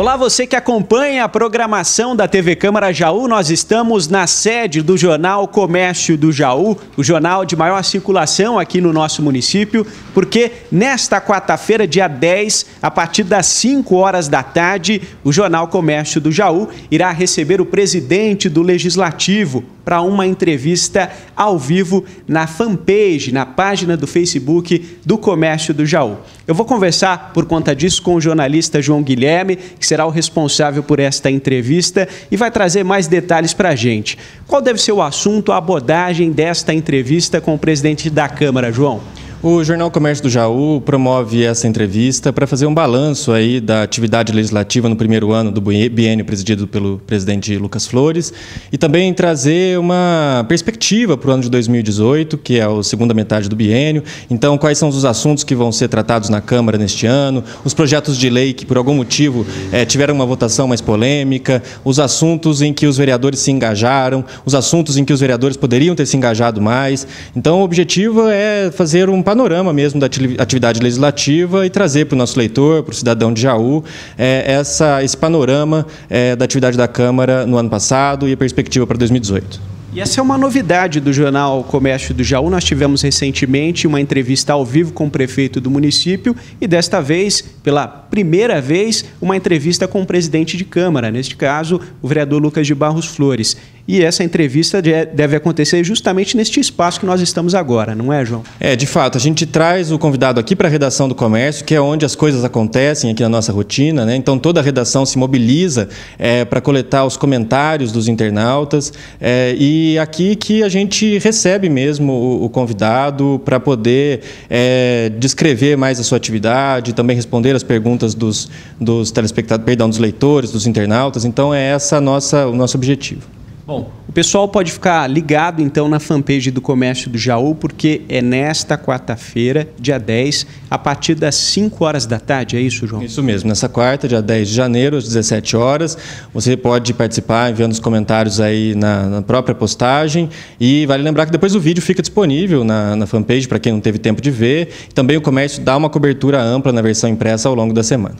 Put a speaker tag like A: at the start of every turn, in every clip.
A: Olá, você que acompanha a programação da TV Câmara Jaú. Nós estamos na sede do Jornal Comércio do Jaú, o jornal de maior circulação aqui no nosso município, porque nesta quarta-feira, dia 10, a partir das 5 horas da tarde, o Jornal Comércio do Jaú irá receber o presidente do Legislativo para uma entrevista ao vivo na fanpage, na página do Facebook do Comércio do Jaú. Eu vou conversar por conta disso com o jornalista João Guilherme, que será o responsável por esta entrevista e vai trazer mais detalhes para a gente. Qual deve ser o assunto, a abordagem desta entrevista com o presidente da Câmara, João?
B: O Jornal Comércio do Jaú promove essa entrevista para fazer um balanço aí da atividade legislativa no primeiro ano do biênio presidido pelo presidente Lucas Flores e também trazer uma perspectiva para o ano de 2018, que é a segunda metade do biênio. Então, quais são os assuntos que vão ser tratados na Câmara neste ano, os projetos de lei que por algum motivo é, tiveram uma votação mais polêmica, os assuntos em que os vereadores se engajaram, os assuntos em que os vereadores poderiam ter se engajado mais. Então, o objetivo é fazer um panorama mesmo da atividade legislativa e trazer para o nosso leitor, para o cidadão de Jaú, é, essa, esse panorama é, da atividade da Câmara no ano passado e a perspectiva para 2018.
A: E essa é uma novidade do jornal Comércio do Jaú. Nós tivemos recentemente uma entrevista ao vivo com o prefeito do município e desta vez, pela primeira vez, uma entrevista com o presidente de Câmara, neste caso, o vereador Lucas de Barros Flores. E essa entrevista deve acontecer justamente neste espaço que nós estamos agora, não é, João?
B: É, de fato. A gente traz o convidado aqui para a redação do comércio, que é onde as coisas acontecem aqui na nossa rotina, né? Então toda a redação se mobiliza é, para coletar os comentários dos internautas é, e aqui que a gente recebe mesmo o, o convidado para poder é, descrever mais a sua atividade, também responder as perguntas dos, dos telespectadores, perdão, dos leitores, dos internautas. Então é essa nossa o nosso objetivo.
A: Bom, o pessoal pode ficar ligado então na fanpage do Comércio do Jaú, porque é nesta quarta-feira, dia 10, a partir das 5 horas da tarde, é isso, João?
B: Isso mesmo, nessa quarta, dia 10 de janeiro, às 17 horas. Você pode participar enviando os comentários aí na, na própria postagem. E vale lembrar que depois o vídeo fica disponível na, na fanpage para quem não teve tempo de ver. Também o comércio dá uma cobertura ampla na versão impressa ao longo da semana.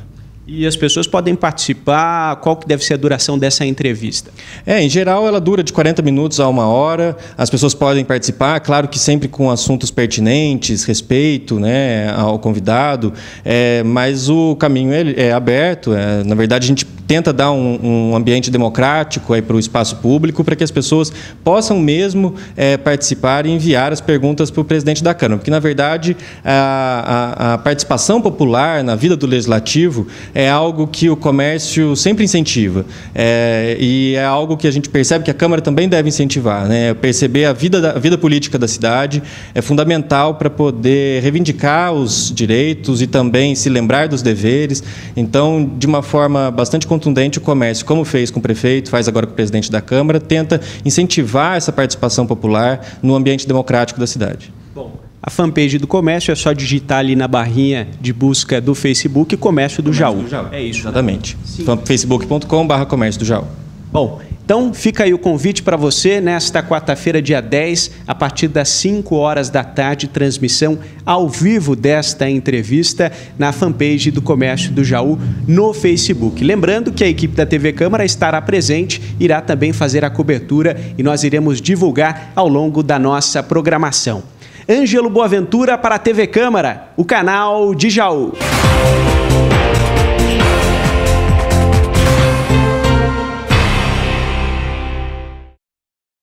A: E as pessoas podem participar? Qual que deve ser a duração dessa entrevista?
B: É, em geral ela dura de 40 minutos a uma hora. As pessoas podem participar, claro que sempre com assuntos pertinentes, respeito né, ao convidado, é, mas o caminho é, é aberto. É, na verdade, a gente tenta dar um, um ambiente democrático para o espaço público para que as pessoas possam mesmo é, participar e enviar as perguntas para o presidente da Câmara. Porque, na verdade, a, a, a participação popular na vida do legislativo é algo que o comércio sempre incentiva. É, e é algo que a gente percebe que a Câmara também deve incentivar. Né? Perceber a vida, da, a vida política da cidade é fundamental para poder reivindicar os direitos e também se lembrar dos deveres. Então, de uma forma bastante contundente, o comércio, como fez com o prefeito, faz agora com o presidente da Câmara, tenta incentivar essa participação popular no ambiente democrático da cidade.
A: Bom, a fanpage do comércio é só digitar ali na barrinha de busca do Facebook Comércio do, comércio Jaú. do Jaú.
B: É isso. Exatamente. Né? facebook.com.br Comércio do Jaú.
A: Bom, então fica aí o convite para você nesta quarta-feira, dia 10, a partir das 5 horas da tarde, transmissão ao vivo desta entrevista na fanpage do Comércio do Jaú no Facebook. Lembrando que a equipe da TV Câmara estará presente, irá também fazer a cobertura e nós iremos divulgar ao longo da nossa programação. Ângelo Boaventura para a TV Câmara, o canal de Jaú.